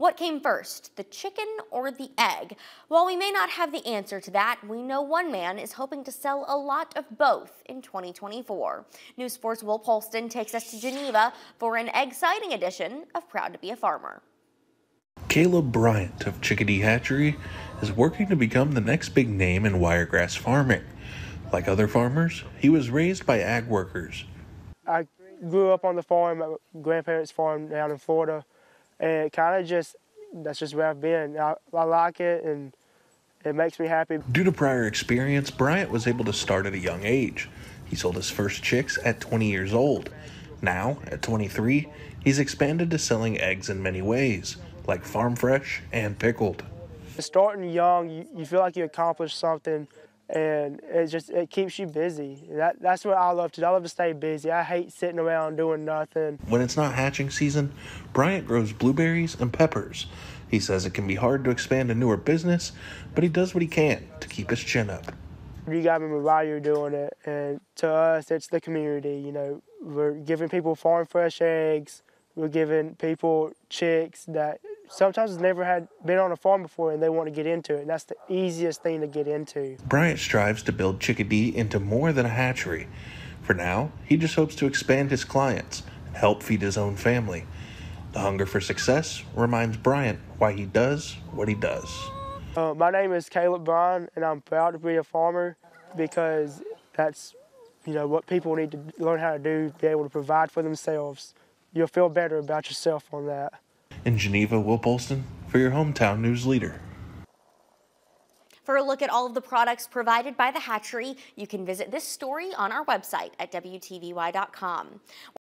What came first, the chicken or the egg? While we may not have the answer to that, we know one man is hoping to sell a lot of both in 2024. News4's Will Polston takes us to Geneva for an exciting edition of Proud to be a Farmer. Caleb Bryant of Chick-A-Dee Hatchery is working to become the next big name in wiregrass farming. Like other farmers, he was raised by ag workers. I grew up on the farm, my grandparents' farm down in Florida and it kind of just that's just where I've been. I, I like it and it makes me happy. Due to prior experience, Bryant was able to start at a young age. He sold his first chicks at 20 years old. Now, at 23, he's expanded to selling eggs in many ways, like farm fresh and pickled. Starting young, you, you feel like you accomplished something and it just it keeps you busy. That that's what I love to do. I love to stay busy. I hate sitting around doing nothing. When it's not hatching season, Bryant grows blueberries and peppers. He says it can be hard to expand a newer business, but he does what he can to keep his chin up. You got to remember why you're doing it, and to us, it's the community. You know, we're giving people farm fresh eggs. We're giving people chicks that sometimes it's never had been on a farm before and they want to get into it. And that's the easiest thing to get into. Bryant strives to build Chick-A-Dee into more than a hatchery. For now, he just hopes to expand his clients and help feed his own family. The hunger for success reminds Bryant why he does what he does. Uh, my name is Caleb Bryan, and I'm proud to be a farmer because that's you know what people need to learn how to do, be able to provide for themselves. You'll feel better about yourself on that. In Geneva, Will Polston for your hometown news leader. For a look at all of the products provided by the hatchery, you can visit this story on our website at WTVY.com.